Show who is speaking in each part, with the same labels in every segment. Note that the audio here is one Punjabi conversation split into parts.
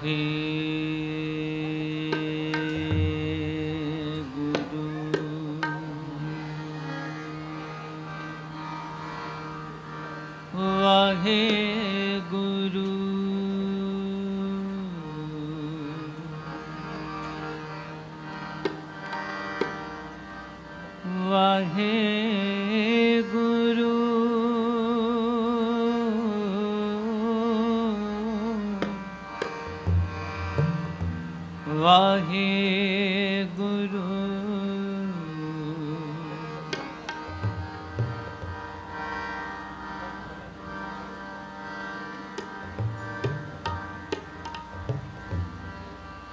Speaker 1: به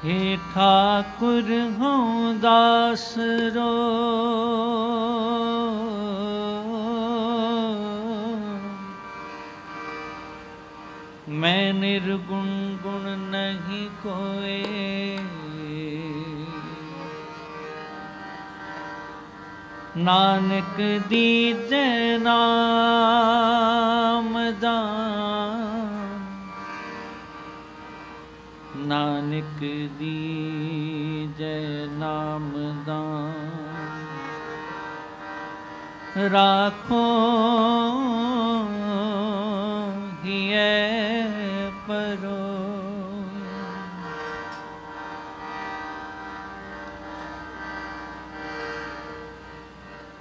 Speaker 1: ਹੇ ਠਾਕੁਰ ਹਉ ਦਾਸ ਰੋ। ਮੈਂ ਨਿਰਗੁਣ ਗੁਣ ਨਹੀਂ ਕੋਏ। ਨਾਨਕ ਦੀਜੈ ਨਾਮ ਦਾਨ। ਨਾਨਕ ਦੀ ਜੈ ਨਾਮ ਦਾਨ। ਰਾਖੋ ਹਿਐ ਪਰੋ।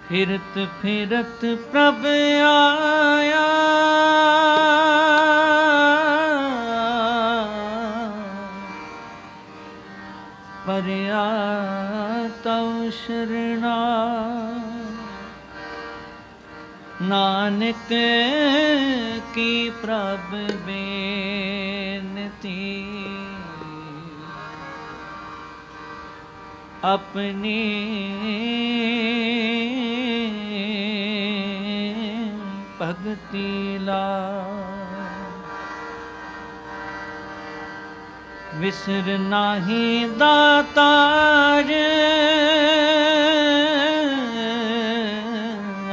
Speaker 1: ਫਿਰਤ ਫਿਰਤ ਪ੍ਰਭ ਆਇਆ। ਪਰਿਆ ਤਉ ਸ਼ਰਣਾ। ਨਾਨਕ ਕੀ ਪ੍ਰਭ ਬੇਨਤੀ? ਆਪਣੀ ਭਗਤੀ ਲਾ। ਵਿਸਰ ਨਾਹੀ ਦਾਤਾਰ।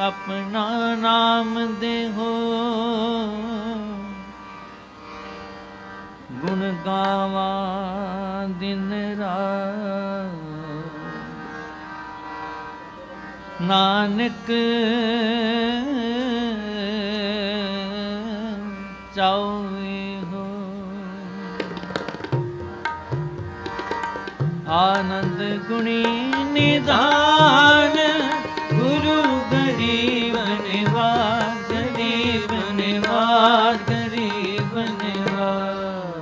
Speaker 1: ਆਪਣਾ ਨਾਮ ਦੇਹੋ। ਗੁਣ ਗਾਵਾ ਦਿਨ ਰਾਤ। ਨਾਨਕ ਆਨੰਦ ਗੁਣੀ ਨਿਧਾਨ, ਗੁਰੂ ਗਰੀਬ ਨਿਵਾਜ ਗਰੀਬ ਨਿਵਾਜ ਗਰੀਬ ਨਿਵਾਜ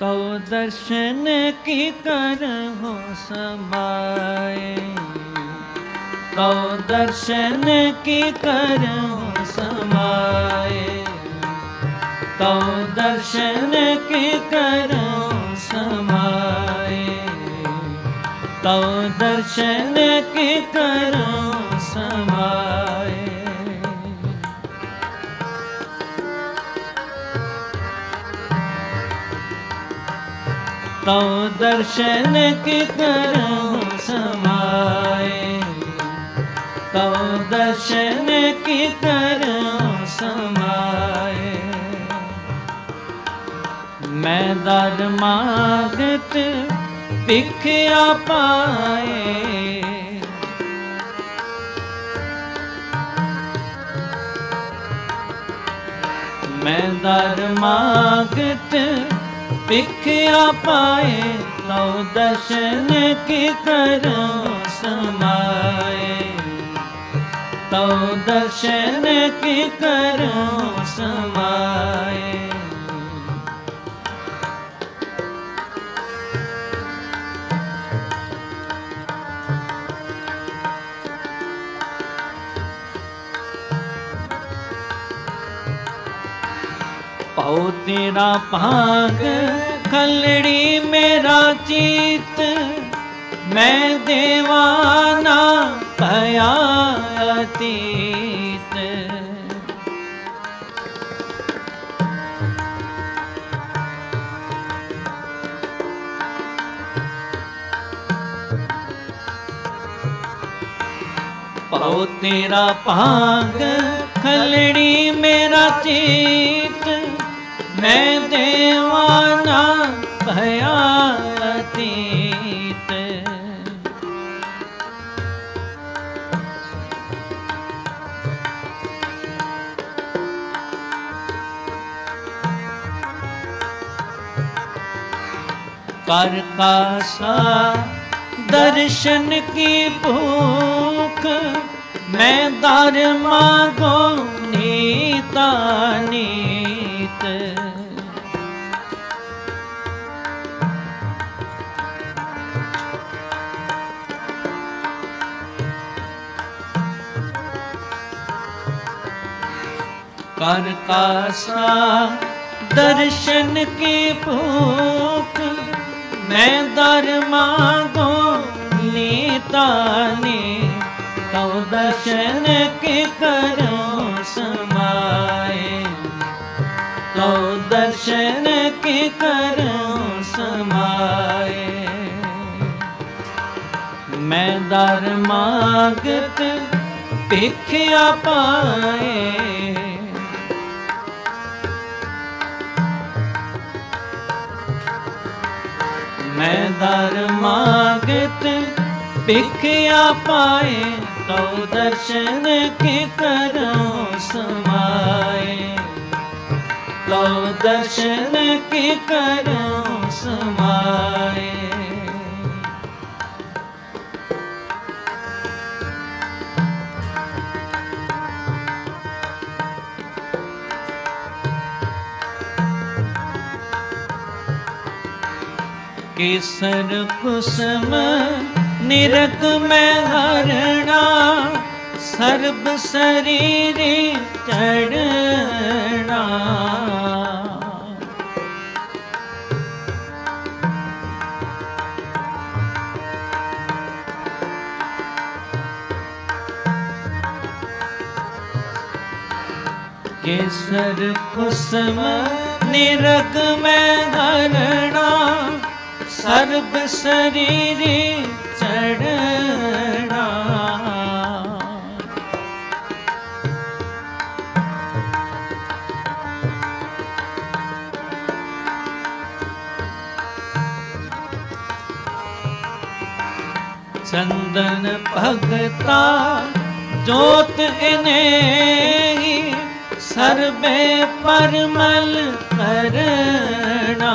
Speaker 1: ਤਉ ਦਰਸ਼ਨ ਕੀ ਕਰਹੁ ਸਮਾਏ? ਤਉ ਦਰਸ਼ਨ ਕੀ ਕਰਹੁ ਸਮਾਏ? ਤਉ ਦਰਸ਼ਨ ਕੀ ਕਰਹੁ ਸਮਾਏ? ਤਉ ਦਰਸ਼ਨ ਕੀ ਕਰਹੁ ਸਮਾਏ? ਤਉ ਦਰਸ਼ਨ ਕੀ ਕਰਹੁ ਸਮਾਏ? ਤਉ ਦਰਸ਼ਨ ਕੀ ਕਰਹੁ ਦਰ ਮਾਗਤ ਭਿਖਿਆ ਪਾਏ। ਮੈਂ ਦਰ ਮਾਗਤ ਭਿਖਿਆ ਪਾਏ, ਤਉ ਦਰਸ਼ਨ ਕੀ ਕਰੋ ਸਮਾਏ। ਤਉ ਦਰਸ਼ਨ ਕੀ ਕਰੋ ਸਮਾਏ। ਪਉ ਤੇਰਾ ਭਾਗ, ਖਲੜੀ ਮੇਰਾ ਚੀਤ। ਮੈਂ ਦੇਵਾਨਾ ਭਇਆ ਅਤੀਤ। ਪਉ ਤੇਰਾ ਭਾਗ, ਖਲੜੀ ਮੇਰਾ ਚੀਤ। ਮੈਂ ਦੇਵਾਨਾ ਭਇਆ ਅਤੀਤ ਕਰ ਕਾਸਾ ਦਰਸ਼ਨ ਕੀ ਭੂਖ ਮੈਂ ਦਰ ਮਾਗੋ ਨੀਤਾਨੀ। ਕਰ ਕਾਸਾ ਦਰਸ਼ਨ ਕੀ ਭੂਖ? ਮੈਂ ਦਰ ਮਾਗੋ ਲੀਤਾ ਨੇ, ਤਉ ਦਰਸ਼ਨ ਕੀ ਕਰੋ ਸਮਾਏ? ਤਉ ਦਰਸ਼ਨ ਕੀ ਕਰੋ ਸਮਾਏ? ਮੈਂ ਦਰ ਮਾਗਤ ਭਿਖਿਆ ਪਾਏ ਮੈਂ ਦਰ ਮਾਗਤ ਭਿਖਿਆ ਪਾਏ, ਤਉ ਦਰਸ਼ਨ ਕੇ ਕਰਉ ਸਮਾਏ। ਤਉ ਦਰਸ਼ਨ ਕੇ ਕਰਉ ਸਮਾਏ। ਕੇਸਰ ਕੁਸਮ ਨਿਰਕ ਮੈਂ ਹਰਣਾ ਸਰਬ ਸਰੀਰੇ ਚੜਣਾ ਕੇਸਰ ਕੁਸਮ ਨਿਰਕ ਮੈਂ ਹਰਣਾ ਸਰਬ ਸਰੀਰੀ ਚੜਣਾ ਚੰਦਨ ਭਗਤਾ ਜੋਤ ਇਨੇਹੀ ਸਰਬੇ ਪਰਮਲ ਕਰਣਾ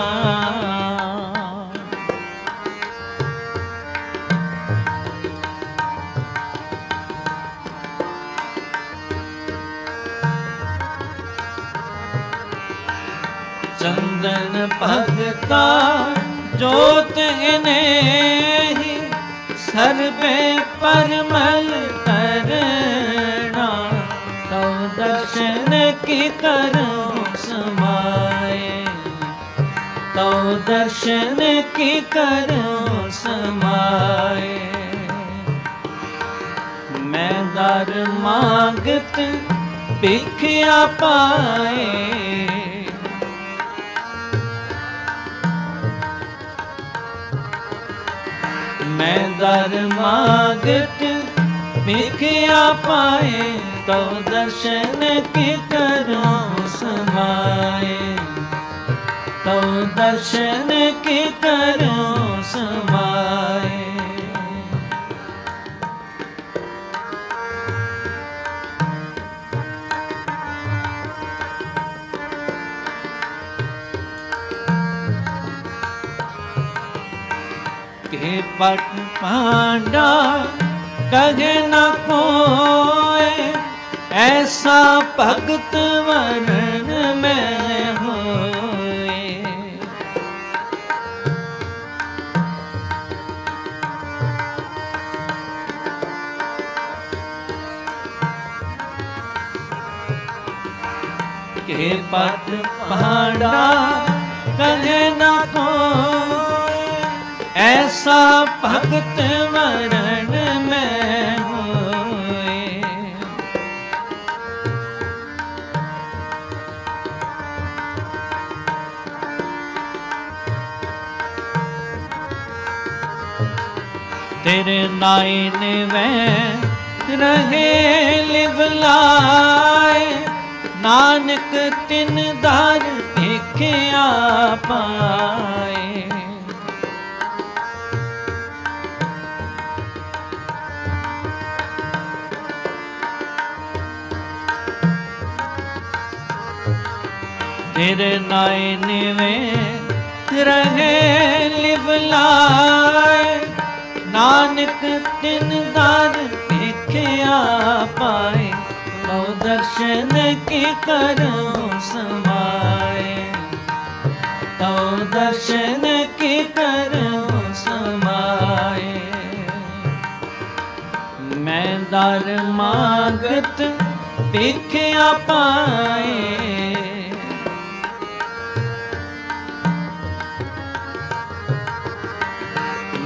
Speaker 1: ਤਾ ਜੋਤ ਇਨੇਹੀ ਸਰਬੇ ਪਰਮਲ ਕਰਣਾ। ਤਉ ਦਰਸ਼ਨ ਕੀ ਕਰਮ ਸਮਾਏ? ਤਉ ਦਰਸ਼ਨ ਕੀ ਕਰਮ ਸਮਾਏ? ਮੈਂ ਦਰ ਮੰਗਤ ਭਿਖਿਆ ਪਾਏ। ਮੈਂ ਦਰ ਮਾਗਤ ਮਿਖਿਆ ਪਾਏ, ਤਉ ਦਰਸ਼ਨ ਕੀ ਕਰੋ ਸਮਾਏ। ਤਉ ਦਰਸ਼ਨ ਕੀ ਕਰੋ ਸਮਾਏ। ਕੇ ਪਟ ਪਾਂਡਾ ਕਗੇ ਨਾ ਕੋਏ, ਐਸਾ ਭਗਤ ਵਰਨ ਮੈਂ ਹੋਏ। ਕੇ ਪਟ ਪਾਂਡਾ ਕਦੇ ਨਾ ਕੋਏ ਐਸਾ ਭਗਤ ਮਰਨ ਮੈਂ ਹੋਏ। ਤੇਰੇ ਨਾਏ ਨੇ ਵੈ ਰਹੇ ਲਿਵ ਲਾਏ। ਨਾਨਕ ਤਿਨ ਦਰ ਦੇਖਿਆ ਪਾਏ। ਤੇਰੇ ਨਾਏ ਨਿਵੇ ਰਹੇ ਲਿਵ ਲਾਏ। ਨਾਨਕ ਤਿਨ ਦਰ ਦੇਖਿਆ ਪਾਏ। ਲੋ ਦਰਸ਼ਨ ਕੀ ਕਰੋ ਸਮਾਏ। ਤੋ ਦਰਸ਼ਨ ਕੀ ਕਰੋ ਸਮਾਏ। ਮੈਂ ਦਰ ਮਾਗਤ ਦੇਖਿਆ ਪਾਏ।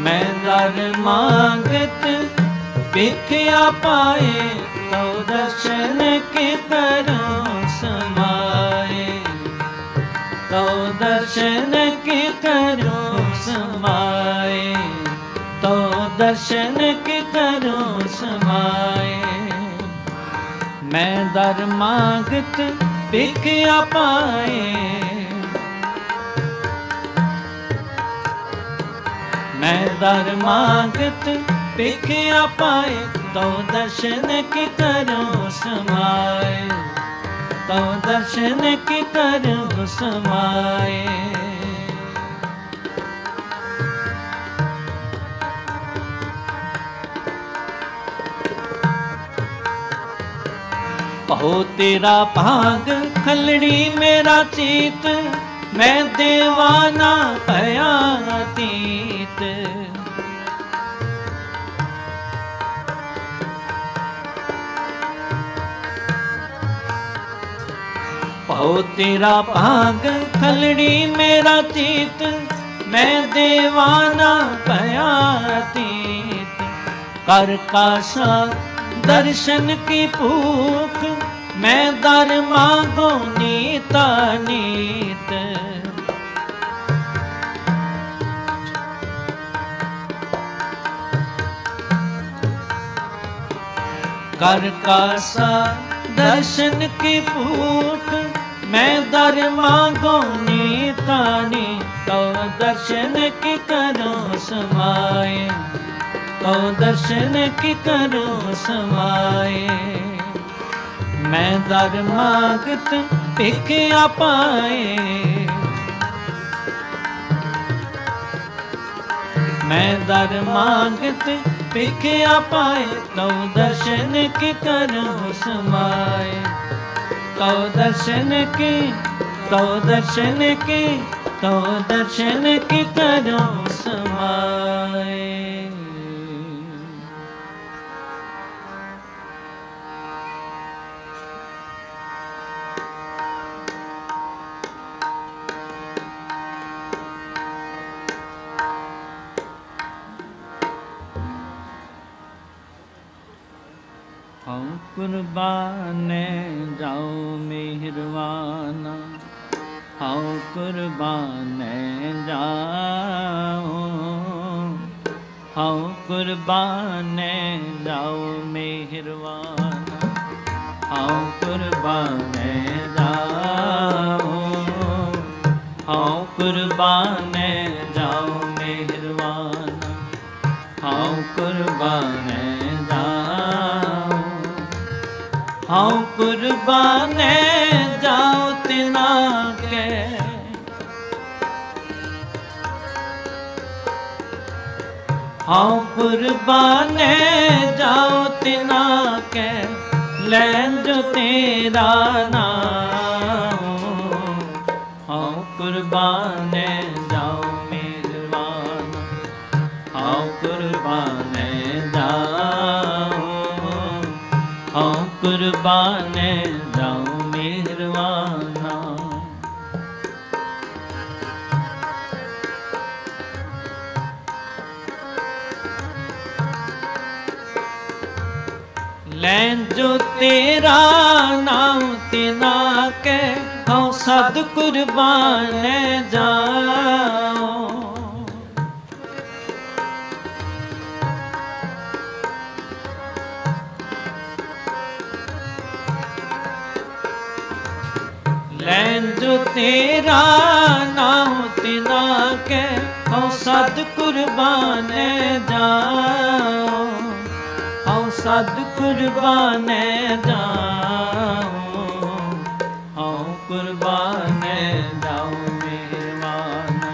Speaker 1: ਮੈਂ ਦਰ ਮਾਗਤ, ਵਿਖਿਆ ਪਾਏ ਤਉ ਦਰਸ਼ਨ ਕੀ ਕਰੋ ਸਮਾਏ। ਤਉ ਦਰਸ਼ਨ ਕੀ ਕਰੋ ਸਮਾਏ। ਤਉ ਦਰਸ਼ਨ ਕੀ ਕਰੋ ਸਮਾਏ। ਮੈਂ ਦਰ ਮਾਗਤ, ਵਿਖਿਆ ਪਾਏ ਮੈਂ ਦਰ ਮਾਗਤ ਭਿਖਿਆ ਪਾਏ ਤੋ ਦਰਸ਼ਨ ਕੀ ਕਰੋ ਸਮਾਏ। ਤੋ ਦਰਸ਼ਨ ਕੀ ਕਰੋ ਸਮਾਏ। ਬਹੁ ਤੇਰਾ ਭਾਗ, ਖਲੜੀ ਮੇਰਾ ਚੀਤ, ਮੈਂ ਦੇਵਾਨਾ ਭਇਆ ਅਤੀਤ। ਬਹੁ ਤੇਰਾ ਭਾਗ ਖਲੜੀ ਮੇਰਾ ਚੀਤ ਮੈਂ ਦੇਵਾਨਾ ਭਇਆ ਅਤੀਤ ਕਰ ਕਾਸ਼ਾ ਦਰਸ਼ਨ ਕੀ ਭੂਖ ਮੈਂ ਦਰ ਮਾਗੋ ਨੀਤਾ ਨੀਤ ਕਰ ਕਾਸਾ ਦਰਸ਼ਨ ਕੀ ਭੂਖ ਮੈਂ ਦਰ ਮਾਗੋ ਨੀਤਾ ਨੀ ਤੋ ਦਰਸ਼ਨ ਕੀ ਕਰੋ ਸਮਾਏ? ਤੋ ਦਰਸ਼ਨ ਕੀ ਕਰੋ ਸਮਾਏ? ਮੈਂ ਦਰ ਮਾਗਤ ਭਿਖਿਆ ਪਾਏ। ਮੈਂ ਦਰ ਮਾਗਤ ਭਿਖਿਆ ਪਾਏ, ਤਉ ਦਰਸ਼ਨ ਕੀ ਕਰੋ ਸਮਾਏ? तो दर्शन के तो दर्शन के तो दर्शन के करो सा ਲੈਣ ਜੋ ਤੇਰਾ ਨਾਮ ਹਉ ਕੁਰਬਾਨੇ ਜਾਉ ਮਿਹਰਬਾਨਾ ਹਉ ਕੁਰਬਾਨੇ ਜਾਉ ਹਉ ਕੁਰਬਾਨੇ ਜਾਉ ਮਿਹਰਬਾਨਾ ਲੈਣ ਜੋ ਤੇਰਾ ਨਾਮ ਤਿਨਾ ਕੇ ਹਉ ਸਦ ਕੁਰਬਾਨੇ ਜਾਉ। ਲੈਨ ਜੋ ਤੇਰਾ ਨਾਮ ਤਿਨਾ ਕੇ ਹਉ ਸਦ ਕੁਰਬਾਨੇ ਜਾਓ ਸਦ ਕੁਰਬਾਨੇ ਜਾਓ ਹਉ ਕੁਰਬਾਨੇ ਜਾਓ ਮਿਹਰਬਾਨਾ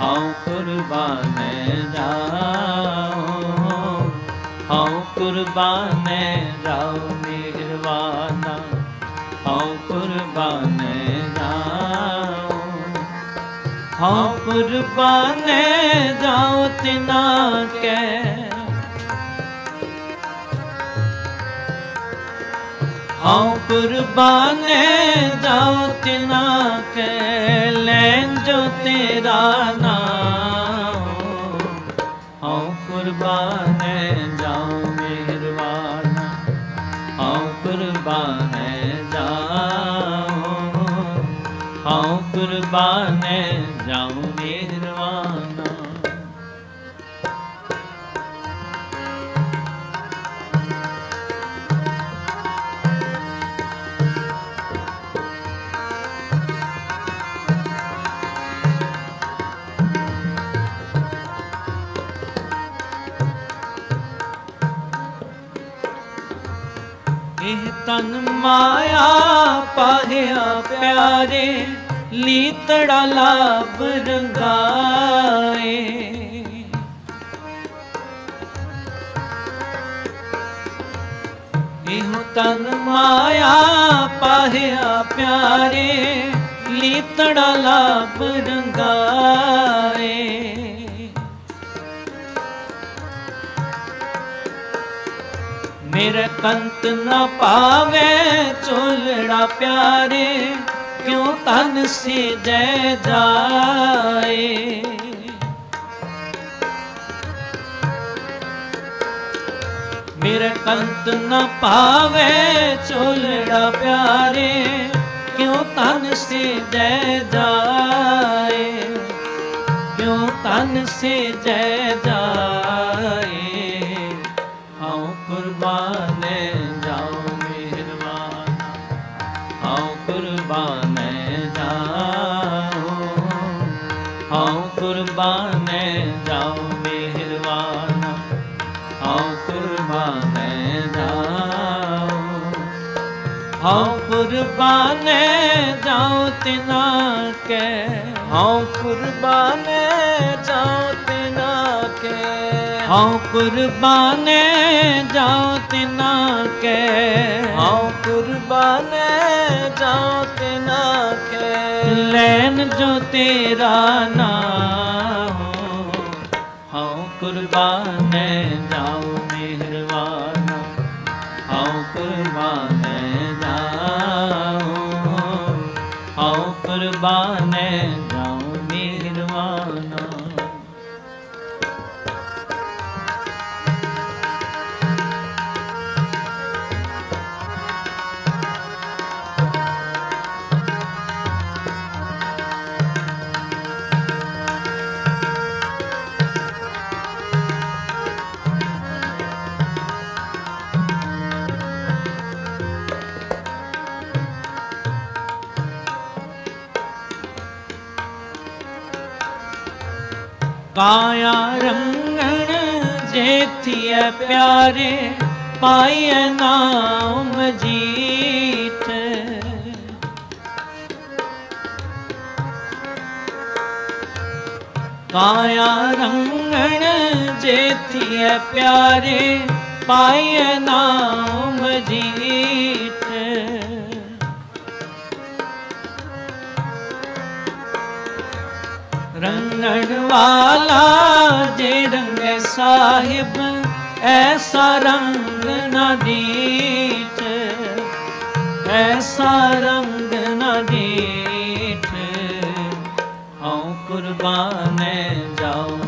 Speaker 1: ਹਉ ਕੁਰਬਾਨੇ ਜਾਓ ਹਉ ਕੁਰਬਾਨੇ ਜਾਓ ਮਿਹਰਬਾਨਾ ਹਉ ਕੁਰਬਾਨੇ ਜਾਓ ਹਉ ਕੁਰਬਾਨੇ ਜਾਓ ਤਿਨਾ ਕੈ ਹਉ ਕੁਰਬਾਨੇ ਜਾਓ ਤਿਨਾ ਕੈ ਲੈਨ ਜੋ ਤੇਰਾ ਨਾਮ। ਹਉ ਕੁਰਬਾਨੇ ਜਾਓ ਮਿਹਰਬਾਨਾ। ਹਉ ਕੁਰਬਾਨੇ ਜਾਓ ਹਉ ਕੁਰਬਾਨੇ ਜਾਓ ਮਾਇਆ ਪਾਹਿਆ ਪਿਆਰੇ ਲੀਤੜਾ ਲਾਭ ਰੰਗਾਏ। ਇਹੋ ਤਨ ਮਾਇਆ ਪਾਹਿਆ ਪਿਆਰੇ ਲੀਤੜਾ ਲਾਭ ਰੰਗਾਏ। ਮੇਰਾ ਕੰਤ ਨਾ ਪਾਵੇ ਚੋਲੜਾ ਪਿਆਰੇ, ਕਿਉਂ ਤਨ ਸੇ ਜੈ ਜਾਏ? ਮੇਰਾ ਕੰਤ ਨਾ ਪਾਵੇ ਚੋਲੜਾ ਪਿਆਰੇ, ਕਿਉਂ ਤਨ ਸੇ ਜੈ ਜਾਏ? ਕਿਉ ਤਨ ਸੇ ਜੈ ਜਾਏ ਕੁਰਬਾਨੇ ਜਾਓ ਤਿਨਾ ਕੈ
Speaker 2: ਹਉ ਕੁਰਬਾਨੇ ਜਾਉ ਤਿਨਾ ਕੇ
Speaker 1: ਹਉ ਕੁਰਬਾਨੇ ਜਾਓ ਤਿਨਾ ਕੈ
Speaker 2: ਹਉ ਕੁਰਬਾਨੇ ਜਾਉ ਤਿਨਾ ਕੇ
Speaker 1: ਲੈਨ ਜੋ ਤੇਰਾ ਨਾਮ। ਹਉ ਕੁਰਬਾਨੇ ਕੁਰਬਾਨੇ ਕਾਇਆ ਰੰਗਣ ਜੇਥੀਐ ਪਿਆਰੇ ਪਾਈਐ ਨਾਮ ਜੀਤ। ਕਾਇਆ ਰੰਗਣ ਜੇਥੀਐ ਪਿਆਰੇ ਪਾਈਐ ਨਾਮ ਜੀਤ। ਰੰਗਣ ਵਾਲਾ ਜੇ ਰੰਗੇ ਸਾਹਿਬ, ਐਸਾ ਰੰਗ ਨਾ ਦੀਠ, ਐਸਾ ਰੰਗ ਨਾ ਦੀਠ। ਹਉ ਕੁਰਬਾਨੇ ਜਾਓ।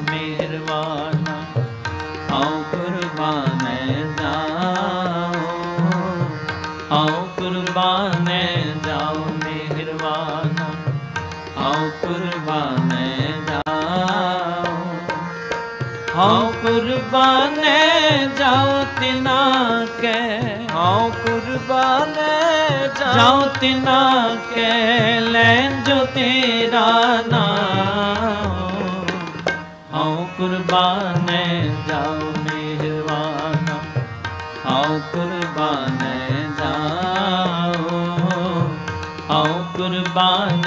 Speaker 1: ਤਿਨਾ ਕੈ
Speaker 2: ਹਉ ਕੁਰਬਾਨੇ
Speaker 1: ਜਾਉ ਤਿਨਾ ਕੇ ਲੈਣ ਜੋ ਤੇਰਾ ਨਾਮ। ਹਉ ਕੁਰਬਾਨ ਜਾਉ ਮਿਹਰਵਾਨਾ ਹਉ ਕੁਰਬਾਨ ਜਾਉ ਹਉ ਕੁਰਬਾਨ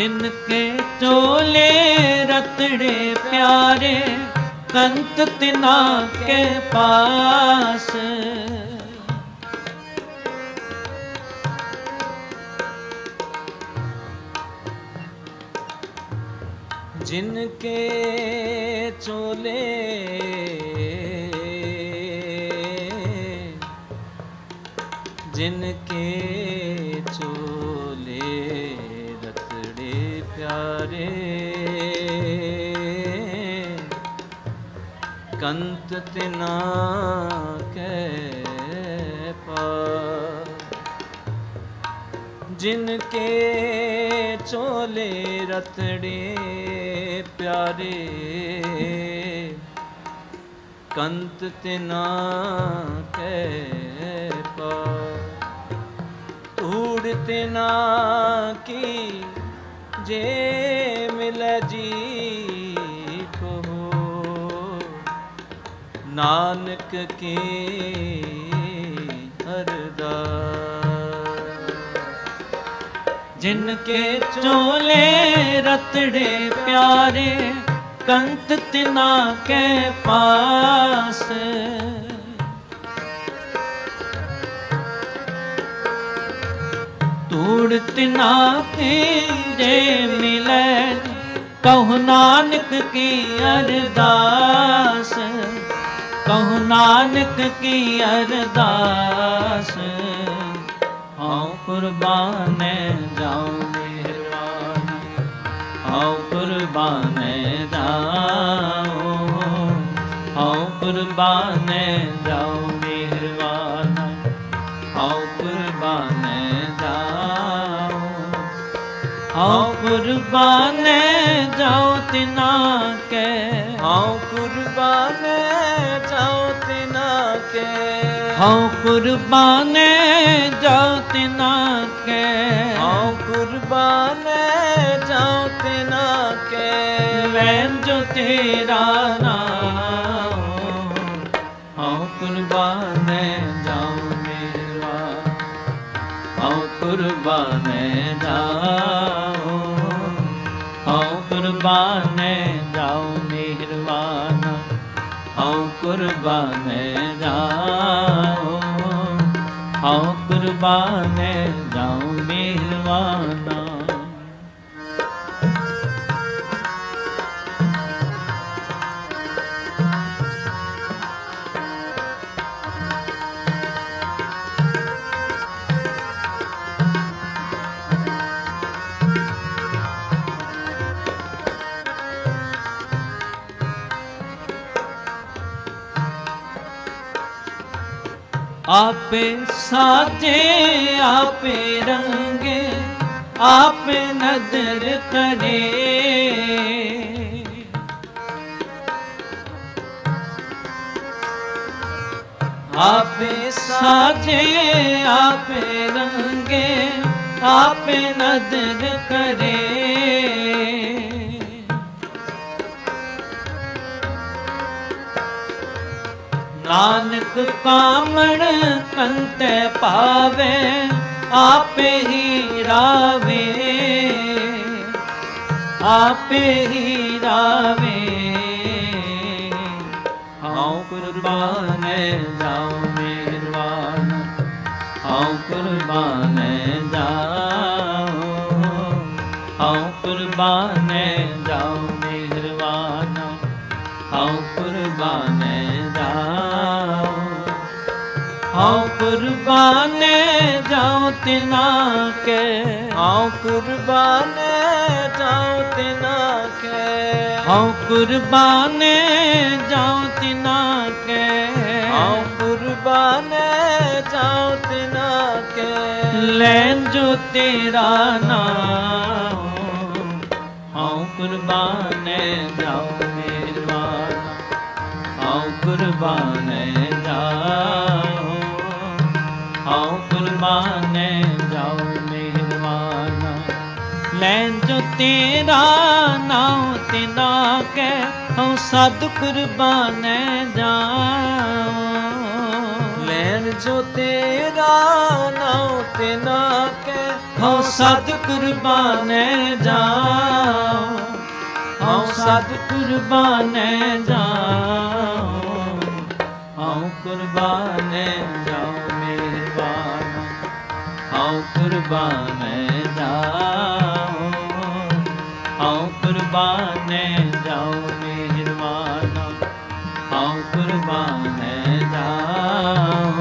Speaker 1: ਜਿਨ ਕੇ ਚੋਲੇ ਰਤੜੇ
Speaker 2: ਪਿਆਰੇ ਕੰਤ ਤਿਨਾ ਕੇ ਪਾਸ। ਜਿਨ ਕੇ ਚੋਲੇ ਜਿਨ ਕੇ ਕੀਮਤ ਚੋਲੇ ਰਤੜੇ ਪਿਆਰੇ ਕੰਤ ਤੇ ਨਾ ਕਹਿ ਪਾ। ਧੂੜ ਤੇ ਨਾ ਕੀ ਜੇ ਨਾਨਕ ਕੀ ਹਰਦਾ ਜਿਨ
Speaker 1: ਕੇ ਚੋਲੇ ਰਤੜੇ ਪਿਆਰੇ ਕੰਤ ਤਿਨਾ ਕੇ ਪਾਸ। ਤੂੜ ਤਿਨਾ ਕੇ ਜੇ ਮਿਲੇ, ਕਹੁ ਨਾਨਕ ਕੀ ਅਰਦਾਸ। ਕਹੂ ਨਾਨਕ ਕੀ ਅਰਦਾਸ ਹਉ ਕੁਰਬਾਨੇ ਜਾਉ ਮਿਹਰਬਾਨ ਹਉ ਕੁਰਬਾਨੇ ਜਾਉ ਹਉ ਕੁਰਬਾਨੇ ਕੁਰਬਾਨ ਜਾਉ ਤਿਨਾ ਕੇ।
Speaker 2: ਹਉ ਕੁਰਬਾਨ ਜਾਉ ਤਿਨਾ ਕੇ।
Speaker 1: ਹਉ ਕੁਰਬਾਨ ਜਾਉ ਤਿਨਾ ਕੇ।
Speaker 2: ਹਉ ਕੁਰਬਾਨ ਜਾਉ ਤਿਨਾ ਕੇ।
Speaker 1: ਲੈਣ ਜੋ ਤੇਰਾ ਨਾਮ ਹਉ ਕੁਰਬਾਨ ਜਾਉ ਮੇਰਾ। ਹਉ ਕੁਰਬਾਨ ਜਾਉ ਕੁਰਬਾਨ ਜਾਉ ਮਿਹਰਬਾਨ। ਹਉ ਕੁਰਬਾਨ ਜਾਉ ਹਉ ਕੁਰਬਾਨ ਜਾਉ ਮਿਹਰਬਾਨਾ। ਆਪੇ ਸਾਜੇ ਆਪੇ ਰੰਗੇ ਆਪੇ ਨਦਰ ਕਰੇ ਆਪੇ ਸਾਜੇ ਆਪੇ ਰੰਗੇ ਆਪੇ ਨਦਰ ਕਰੇ ਨਾਨਕ ਕਾਮਣ ਕੰਤੈ ਪਾਵੇ ਆਪੇ ਹੀ ਰਾਵੇ ਆਪੇ ਹੀ ਰਾਵੇ। ਕੁਰਬਾਨ ਜਾਉ ਤਿਨਾ ਕੇ।
Speaker 2: ਹਉ ਕੁਰਬਾਨ ਜਾਉ ਤਿਨਾ ਕੈ।
Speaker 1: ਹਉ ਕੁਰਬਾਨੇ ਜਾਉ ਤਿਨਾ ਕੈ।
Speaker 2: ਹਉ ਕੁਰਬਾਨੇ ਜਾਉ ਤਿਨਾ ਕੈ।
Speaker 1: ਲੈਣ ਜੋ ਤੇਰਾ ਨਾਮ। ਹਉ ਕੁਰਬਾਨੇ ਜਾਉ ਮੇਰਵਾਨਾ ਹਉ ਕੁਰਬਾਨੇ ਹਉ ਕੁਰਬਾਨੇ ਜਾਉ ਮਿਹਰਬਾਨਾ। ਲੈਣ ਜੋ ਤੇਰਾ ਨਾਮ ਤਿਨਾ ਕੈ, ਹਉ ਸਦ ਕੁਰਬਾਨੇ ਜਾਉ।
Speaker 2: ਲੈਣ ਜੋ ਤੇਰਾ ਨਾਉ ਤਿਨਾ ਕੈ,
Speaker 1: ਹਉ ਸਤ ਕੁਰਬਾਨੇ ਜਾਉ। ਹਉ ਸਤ ਕੁਰਬਾਨੇ ਜਾਉ। ਹਉ ਕੁਰਬਾਨੇ ਕੁਰਬਾਨੇ ਜਾਉ ਹਉ ਕੁਰਬਾਨੇ ਜਾਉ ਮਿਹਰਬਾਨ। ਹਉ ਕੁਰਬਾਨ ਜਾਉ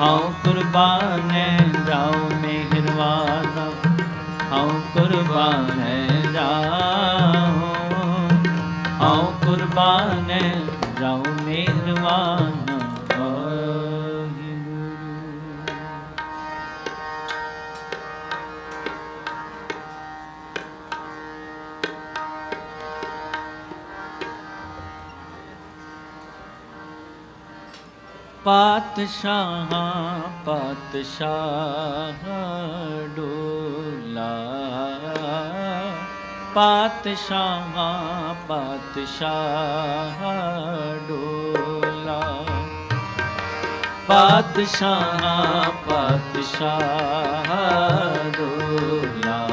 Speaker 1: ਹਉ ਕੁਰਬਾਨ ਜਾਉ ਮਿਹਰਬਾਨ। ਹਉ ਕੁਰਬਾਨੇ ਜਾਉ ਹਉ ਕੁਰਬਾਨੇ ਜਾਉ ਮਿਹਰਬਾਨ। ਪਾਤਸ਼ਾਹਾਂ ਪਾਤਸ਼ਾਹ ਡੋਲਾ। ਪਾਤਸ਼ਾਹਾਂ ਪਾਤਸ਼ਾਹ ਡੋਲਾ। ਪਾਤਸ਼ਾਹਾਂ ਪਾਤਸ਼ਾਹ ਡੋਲਾ।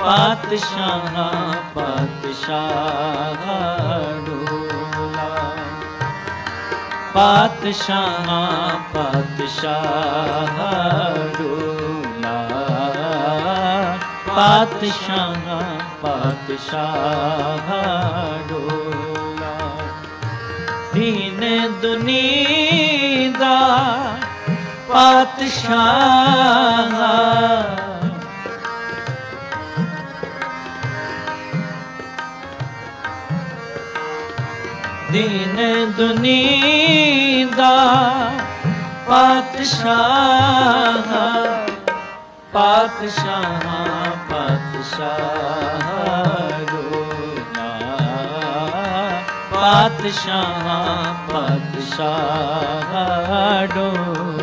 Speaker 1: ਪਾਤਸ਼ਾਹਾਂ ਪਾਤਸ਼ਾਹ ਪਾਤਸ਼ਾਹਾਂ ਪਾਤਸ਼ਾਹ ਡੋਲਾ ਪਾਤਸ਼ਾਹਾਂ ਪਾਤਸ਼ਾਹ ਡੋਲਾ ਦੀਨ ਦੁਨੀ ਦਾ ਪਾਤਸ਼ਾਹ ਦੀਨ ਦੁਨੀ ਦਾ ਪਾਤਸ਼ਾਹ ਪਾਤਸ਼ਾਹ ਪਾਤਸ਼ਾਹ ਰੋਲਾ ਪਾਤਸ਼ਾਹ ਪਾਤਸ਼ਾਹ ਡੋ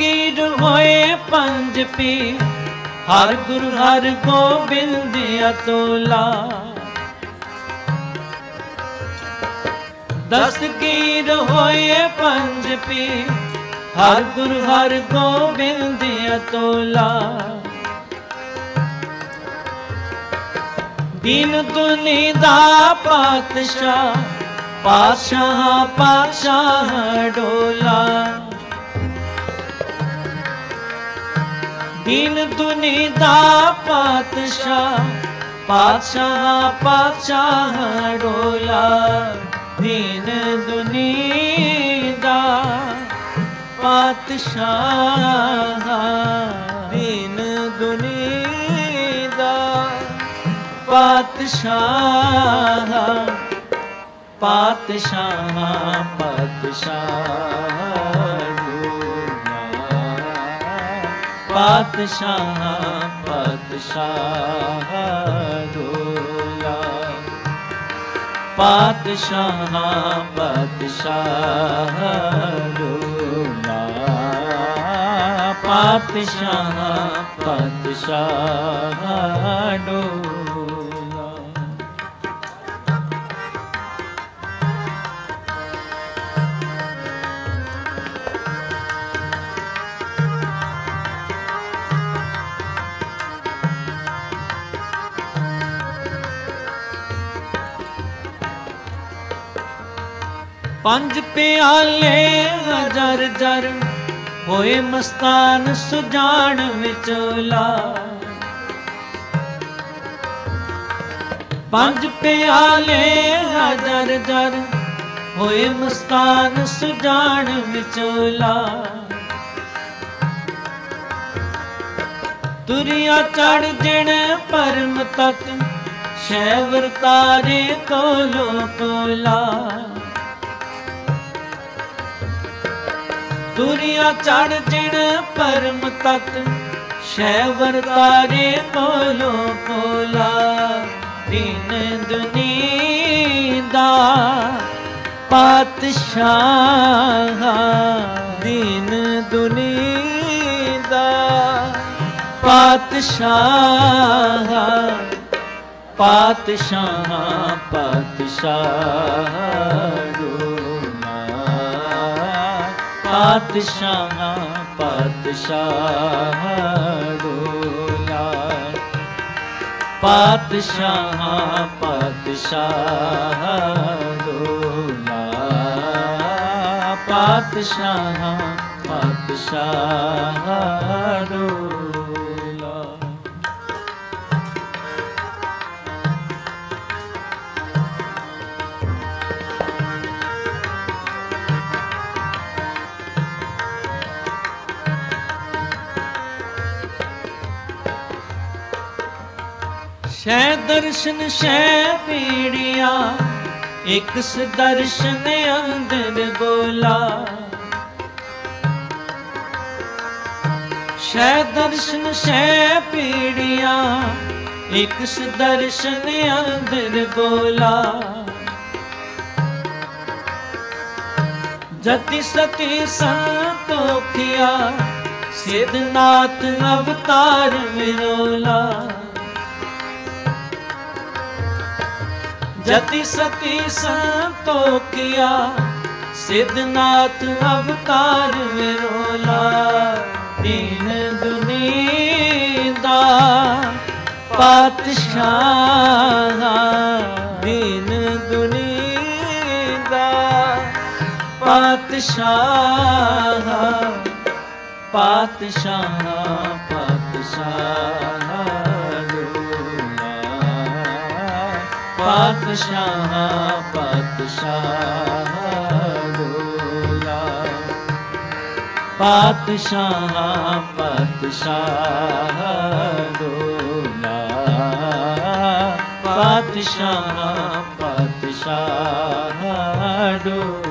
Speaker 1: ਦਸਤਗੀਰ ਹੋਏ ਪੰਜ ਪੀ ਹਰ ਗੁਰੂ ਹਰ ਗੋਬਿੰਦ ਅਤੁਲਾ। ਦਸਤਗੀਰ ਹੋਏ ਪੰਜ ਪੀ ਹਰ ਗੁਰੂ ਹਰ ਗੋਬਿੰਦ ਅਤੁਲਾ। ਦੀਨ ਦੁਨੀ ਦਾ ਪਾਤਸ਼ਾਹ ਪਾਤਸ਼ਾਹ ਪਾਤਸ਼ਾਹ ਡੋਲਾ। ਦੀਨ ਦੁਨੀ ਦਾ ਪਾਤਸ਼ਾਹ ਪਾਤਸ਼ਾਹ ਪਾਤਸ਼ਾਹ ਡੋਲਾ ਦੀਨ ਦੁਨੀ ਦਾ ਪਾਤਸ਼ਾਹ,
Speaker 2: ਦੀਨ ਦੁਨੀ ਦਾ
Speaker 1: ਪਾਤਸ਼ਾਹ ਪਾਤਸ਼ਾਹ ਪਾਤਸ਼ਾਹ ਪਾਤਸ਼ਾਹ ਪਾਤਸ਼ਾਹ ਡੋਲਾ ਪਾਤਸ਼ਾਹ ਪਾਤਸ਼ਾਹ ਡੋਲਾ ਪਾਤਸ਼ਾਹ ਪਾਤਸ਼ਾਹ ਡੋਲਾ ਪੰਜ ਪਿਆਲੇ ਜਰ ਜਰ ਹੋਏ ਮਸਤਾਨ ਸੁਜਾਨ ਵਿਚੋਲਾ ਪੰਜ ਪਿਆਲੇ ਹਜ਼ਾਰ ਜਰ ਹੋਏ ਮਸਤਾਨ ਸੁਜਾਨ ਵਿਚੋਲਾ ਦੁਰੀਆ ਚੜ ਜਿਣ ਪਰਮ ਤੱਕ, ਸ਼ੈਵਰ ਤਾਰੇ ਕੋਲੋ ਕੋਲਾ ਦੁਰੀਆ ਚੜ ਜਿਣ ਪਰਮ ਤੱਕ ਸ਼ੈਵਰ ਤਾਰੇ ਕੋਲੋ ਕੋਲਾ ਦਿਨ ਦੁਨੀ ਦਾ ਪਾਤਸ਼ਾਹ,
Speaker 2: ਦੀਨ ਦੁਨੀ ਦਾ
Speaker 1: ਪਾਤਸ਼ਾਹ ਪਾਤਸ਼ਾਹ ਪਾਤਸ਼ਾਹ ਪਾਤਸ਼ਾਹ ਪਾਤਸ਼ਾਹ ਰੋਲਾ ਪਾਤਸ਼ਾਹ ਪਾਤਸ਼ਾਹ ਰੋਲਾ ਪਾਤਸ਼ਾਹ ਪਾਤਸ਼ਾਹ ਰੋਲਾ ਸ਼ਹਿ ਦਰਸ਼ਨ, ਸ਼ੈ ਪੀੜੀਆਂ, ਇੱਕ ਦਰਸ਼ਨ ਅੰਦਰ ਬੋਲਾ ਸ਼ੈ ਦਰਸ਼ਨ, ਸ਼ੈ ਪੀੜੀਆਂ, ਇੱਕ ਦਰਸ਼ਨ ਅੰਦਰ ਬੋਲਾ ਜਤੀ ਸਤੀ ਸੰਤੋਖਿਆ ਸਿਧਨਾਥ ਅਵਤਾਰ ਵਿਰੋਲਾ। ਜਤੀ ਸਤੀ ਸੰਤੋਖਿਆ, ਸਿਧਨਾਥ ਅਵਤਾਰ ਵਿਰੋਲਾ ਦੀਨ ਦੁਨੀ ਦਾ ਪਾਤਸ਼ਾਹ,
Speaker 2: ਦੀਨ ਦੁਨੀ ਦਾ
Speaker 1: ਪਾਤਸ਼ਾਹ ਪਾਤਸ਼ਾਹ ਪਾਤਸ਼ਾਹ। ਪਾਤਸ਼ਾਹ ਪਾਤਸ਼ਾਹ ਰੋਲਾ ਪਾਤਸ਼ਾਹ ਪਾਤਸ਼ਾਹ ਰੋਲਾ ਪਾਤਸ਼ਾਹ ਪਾਤਸ਼ਾਹ ਰੋਲਾ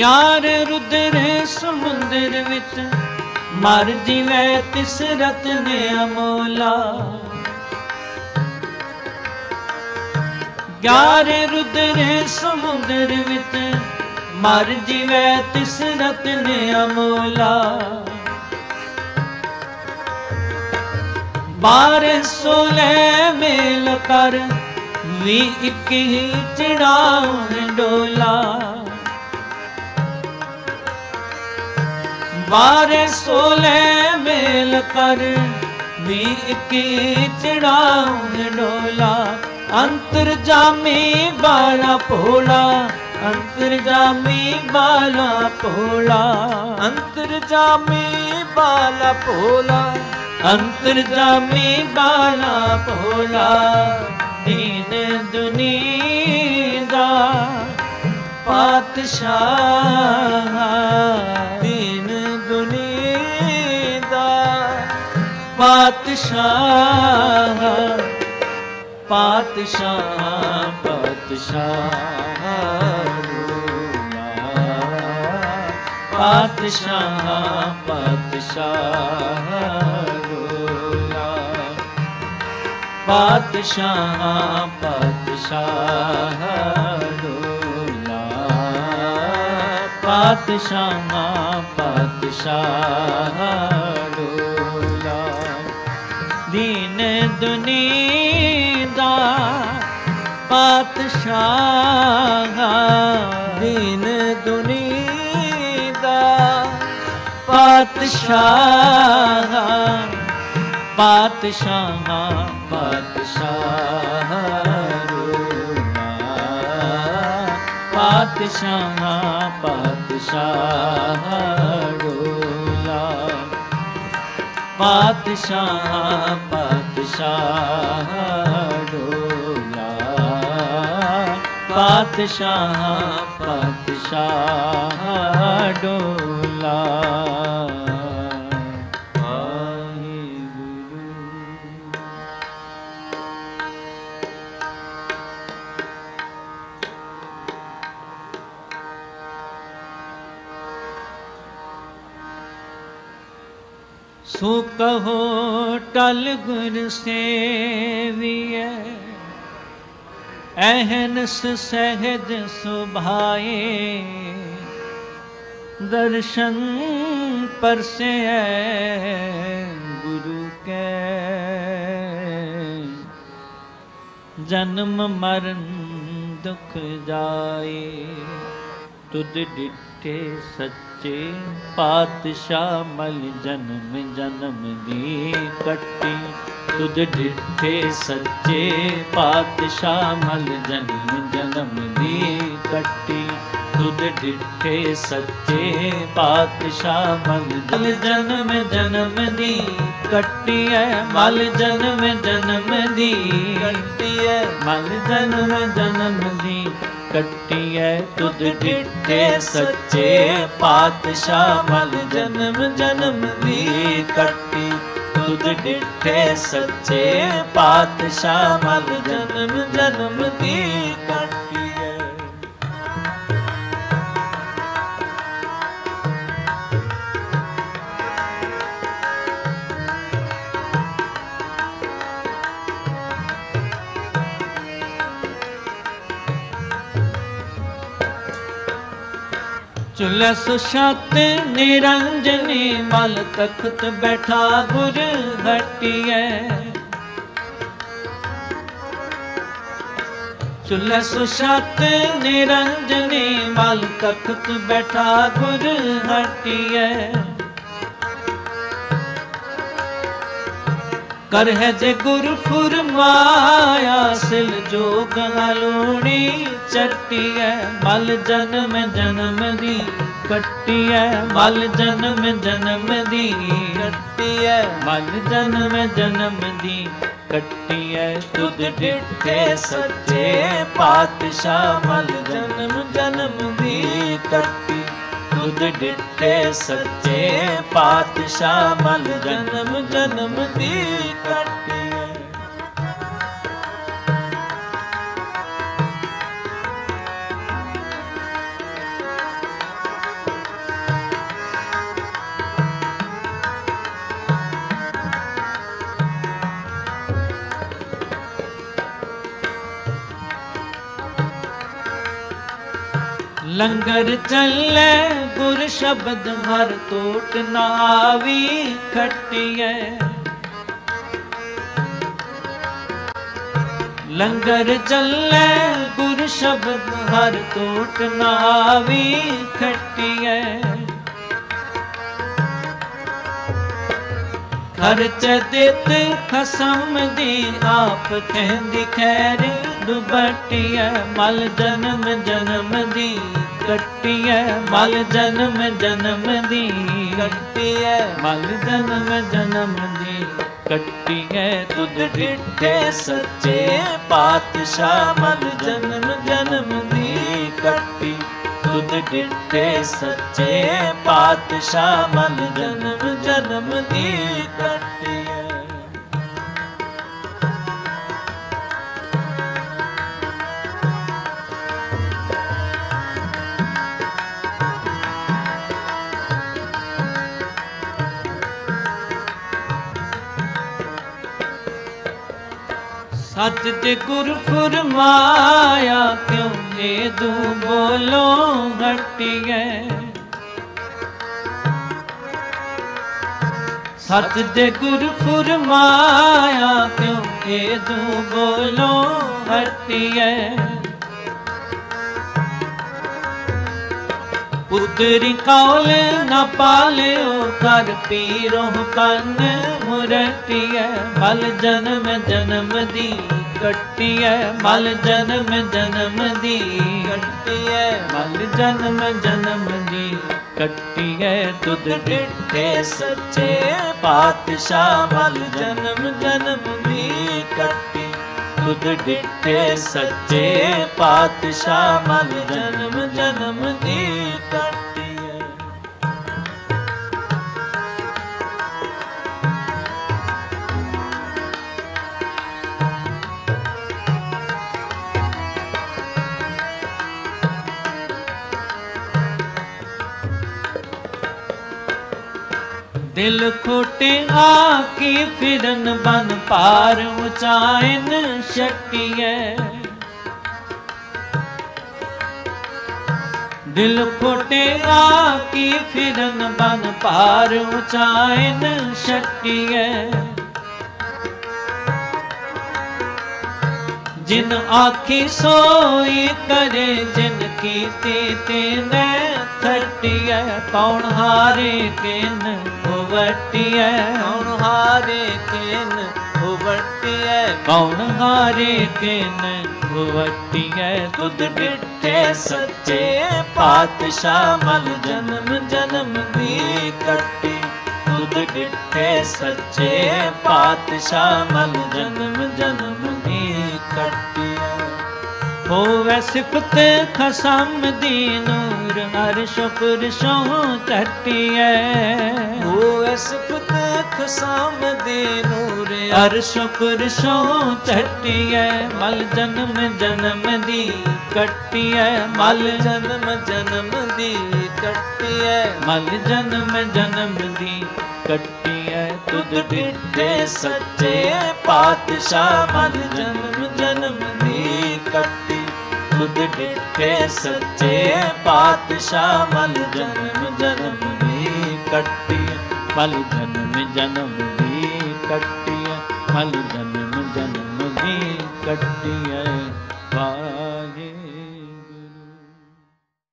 Speaker 1: ਯਾਰ ਰੁਦਰੇ ਸਮੁੰਦਰ ਵਿੱਚ ਮਰ ਜਿਵੇਂ ਤਿਸ ਰਤਨ ਅਮੋਲਾ। ਯਾਰ ਰੁਦਰੇ ਸਮੁੰਦਰ ਵਿੱਚ ਮਰ ਜਿਵੇਂ ਤਿਸ ਰਤਨ ਅਮੋਲਾ। ਬਾਰ ਸੋਲੇ ਮੇਲ ਕਰ, ਵੀ ਇੱਕ ਹੀ ਚੜਾਉਣ ਡੋਲਾ। ਬਾਰੇ ਸੋਲੇ ਮੇਲ ਕਰ। ਵੀ ਇੱਕ ਹੀ ਚੜਾਉਣ ਡੋਲਾ। ਅੰਤਰ ਜਾਮੀ ਬਾਲਾ ਭੋਲਾ। ਅੰਤਰ ਜਾਮੀ ਬਾਲਾ ਭੋਲਾ।
Speaker 2: ਅੰਤਰ ਜਾਮੀ ਬਾਲਾ ਭੋਲਾ।
Speaker 1: ਅੰਤਰ ਜਾਮੀ ਬਾਲਾ ਭੋਲਾ। ਦੀਨ ਦੁਨੀ ਦਾ ਪਾਤਸ਼ਾਹ। ਪਾਤਸ਼ਾਹ ਪਾਤਸ਼ਾਹ ਪਾਤਸ਼ਾਹ ਰੂਲਾ ਪਾਤਸ਼ਾਹ ਪਾਤਸ਼ਾਹ ਰੂਲਾ ਪਾਤਸ਼ਾਹ ਪਾਤਸ਼ਾਹ ਰੂਲਾ ਪਾਤਸ਼ਾਹ ਪਾਤਸ਼ਾਹ ਦੀਨ ਦਾ ਪਾਤਸ਼ਾਹ
Speaker 2: ਦੀਨ ਦੁਨੀ ਦਾ
Speaker 1: ਪਾਤਸ਼ਾਹ ਪਾਤਸ਼ਾਹ ਪਾਤਸ਼ਾਹ ਰੂਲਾ ਪਾਤਸ਼ਾਹ ਪਾਤਸ਼ਾਹ ਪਾਤਸ਼ਾਹ ਪਾਤਸ਼ਾਹ ਡੋਲਾ। ਪਾਤਸ਼ਾਹ ਪਾਤਸ਼ਾਹ ਡੋਲਾ। ਸੋ ਕਹੋ ਟਲ ਗੁਰ ਸੇਵੀਐ। ਅਹਨਸ ਸਹਿਜ ਸੁਭਾਏ। ਦਰਸ਼ਨ ਪਰਸੇ ਗੁਰੂ ਕੈ। ਜਨਮ ਮਰਨ ਦੁਖ ਜਾਏ। ਤੁਧ ਡਿਠੇ ਸੱਚੇ ਪਾਤਸ਼ਾਹ ਮਲ ਜਨਮ ਜਨਮ ਦੀ ਕੱਟੀ। ਤੁਧ ਡਿਠੇ ਸੱਚੇ ਪਾਤਸ਼ਾਹ ਮਲ ਜਨਮ ਜਨਮ ਦੀ ਕੱਟੀ। ਤੁਧ ਡਿਠੇ ਸੱਚੇ ਪਾਤਸ਼ਾਹ ਮਲ ਜਨਮ ਜਨਮ ਦੀ ਕੱਟੀ ਐ। ਮਲ ਜਨਮ ਜਨਮ ਦੀ
Speaker 2: ਕੱਟੀ ਹੈ
Speaker 1: ਮਲ ਜਨਮ ਜਨਮ ਦੀ ਕੱਟੀ ਐ ਤੁਧ ਡਿਠੇ ਸੱਚੇ ਪਾਤਸ਼ਾਹ ਮਲ ਜਨਮ ਜਨਮ ਦੀ ਕੱਟੀ। ਤੁਧ ਡਿਠੇ ਸੱਚੇ ਪਾਤਸ਼ਾਹ ਮਲ ਜਨਮ ਜਨਮ ਦੀ ਕੱਟੀ। ਚੁਲੈ ਸੁਸ਼ਤ ਨਿਰੰਜਨੀ ਮਲ ਤਖਤ ਬੈਠਾ ਗੁਰ ਘਟਿਐ ਚੁਲੈ ਸੁਸ਼ਤ ਨਿਰੰਜਨੀ ਮਲ ਤਖਤ ਬੈਠਾ ਗੁਰ ਹਟਿਐ। ਕਰ ਹੈ ਜੇ ਗੁਰ ਫੁਰਮਾਇਆ, ਸਿਲ ਜੋਗ ਹਲੋੜੀ ਚੱਟੀਐ, ਮਲ ਜਨਮ ਜਨਮ ਦੀ ਕੱਟੀਐ, ਮਲ ਜਨਮ ਜਨਮ ਦੀ
Speaker 2: ਕੱਟੀ
Speaker 1: ਮਲ ਜਨਮ ਜਨਮ ਦੀ ਕੱਟੀਐ। ਤੁਧ ਡਿੱਠੇ ਸੱਚੇ ਪਾਤਸ਼ਾਹ, ਮਲ
Speaker 2: ਜਨਮ ਜਨਮ ਦੀ ਕੱਟੀ।
Speaker 1: ਤੁਧ ਡਿੱਠੇ ਸੱਚੇ ਪਾਤਸ਼ਾਹ ਮਲ ਜਨਮ
Speaker 2: ਜਨਮ ਜਨਮ ਦੀ ਕੱਟੀ
Speaker 1: ਲੰਗਰ ਚੱਲੇ, ਗੁਰ ਸ਼ਬਦ ਹਰ ਟੋਟ ਨਾਵੀ ਖਟਿਐ। ਲੰਗਰ ਚੱਲੇ, ਗੁਰ ਸ਼ਬਦ ਹਰ ਟੋਟ ਨਾਵੀ ਖਟਿਐ। ਖਰਚ ਦਿੱਤ ਖਸਮ ਦੀ ਆਪ ਕਹਿੰਦੀ ਖੈਰ ਦੁਬਟਿਐ, ਮਲ ਜਨਮ ਜਨਮ ਦੀ ਕੱਟਿਐ, ਮਲ ਜਨਮ ਜਨਮ ਦੀ
Speaker 2: ਕੱਟੀ
Speaker 1: ਮਲ ਜਨਮ ਜਨਮ ਦੀ ਕੱਟਿਐ। ਤੁਧ ਡਿਠੇ ਸੱਚੇ ਪਾਤਸ਼ਾਹ, ਮਲ ਜਨਮ ਜਨਮ ਦੀ ਕੱਟੀ। ਤੁਧ ਡਿਠੇ ਸੱਚੇ ਪਾਤਸ਼ਾਹ, ਮਲ ਜਨਮ ਜਨਮ ਦੀ ਕੱਟੀ। ਸੱਚ ਤੇ ਗੁਰ ਫਰਮਾਇਆ, ਕਿਉਂ ਇਹ ਦੂ ਬੋਲੋ ਘਟਿਐ ਸੱਚ ਤੇ ਗੁਰ ਫਰਮਾਇਆ, ਕਿਉਂ ਇਹ ਦੂ ਬੋਲੋ ਘਟਿਐ ਪੁੱਤਰੀ ਕੌਲ ਨਾ ਪਾਲਿਓ ਕਰ ਪੀਰੋ ਕੰਨ ਮੁਰਟੀਐ ਮਲ ਜਨਮ ਜਨਮ ਦੀ ਕੱਟੀਐ ਮਲ ਜਨਮ ਜਨਮ ਦੀ
Speaker 2: ਕੱਟਿਐ
Speaker 1: ਮਲ ਜਨਮ ਜਨਮ ਦੀ ਕੱਟੀਐ ਤੁਧ ਡਿੱਠੇ
Speaker 2: ਸੱਚੇ ਪਾਤਸ਼ਾਹ, ਮਲ ਜਨਮ ਜਨਮ ਦੀ ਕੱਟੀ,
Speaker 1: ਤੁਧ ਡਿਠੇ ਸੱਚੇ ਪਾਤਸ਼ਾਹ, ਮਲ
Speaker 2: ਜਨਮ ਜਨਮ
Speaker 1: दिल खोटे आकी फिरन बन पार उचाइन शक्तिय दिल खोटे आकी फिरन बन पार उचाइन शक्तिय जिन आखी सोई करे जिन की ते नैन ਥਟੀਐ ਕੌਣ ਹਾਰੇ ਕਿਨ ਉਵਟੀਐ
Speaker 2: ਕੌਣ ਹਾਰੇ ਕਿਨ ਉਵਟਿਐ
Speaker 1: ਕੌਣ ਹਾਰੇ ਕਿਨ ਉਵਟੀਐ
Speaker 2: ਤੁਧ ਡਿਠੇ ਸੱਚੇ ਪਾਤਸ਼ਾਹ ਮਲ ਜਨਮ ਜਨਮ ਦੀ ਕੱਟੀ। ਤੁਧ ਡਿਠੇ ਸੱਚੇ ਪਾਤਸ਼ਾਹ ਮਲ ਜਨਮ ਜਨਮ ਦੀ ਕੱਟੀ।
Speaker 1: ਹੋਵੇ ਸਿਫਤ ਖਸਮ ਦੀ ਨੂਰ ਅਰਸ਼ ਪੁਰਸ਼ੋਂ ਟਟੀਐ
Speaker 2: ਹੋਵੇ ਸਿਫਤ ਖਸਾਮ ਦੇ ਨੂਰ
Speaker 1: ਅਰਸ਼ ਪੁਰਸ਼ੋਂ ਟਟੀਐ ਮਲ ਜਨਮ ਜਨਮ ਦੀ ਕੱਟੀਐ। ਮਲ
Speaker 2: ਮਲ ਜਨਮ ਜਨਮ ਦੀ ਕੱਟਿਐ।
Speaker 1: ਮਲ ਜਨਮ ਜਨਮ ਦੀ ਕੱਟੀਐ।
Speaker 2: ਤੁਧ ਡਿਠੇ ਸੱਚੇ ਪਾਤਸ਼ਾਹ ਮਲ ਜਨਮ ਜਨਮ ਦੀ ਕੱਟੀ ਤੁਧ ਡਿਠੇ ਸੱਚੇ ਪਾਤਸ਼ਾਹ ਮਲ ਜਨਮ ਜਨਮ ਵੀ ਕੱਟੀ
Speaker 1: ਮਲ ਜਨਮ ਜਨਮ ਵੀ ਕੱਟੀਐ ਮਲ ਜਨਮ ਜਨਮ ਵੀ ਕੱਟੀਐ ਵਾਹ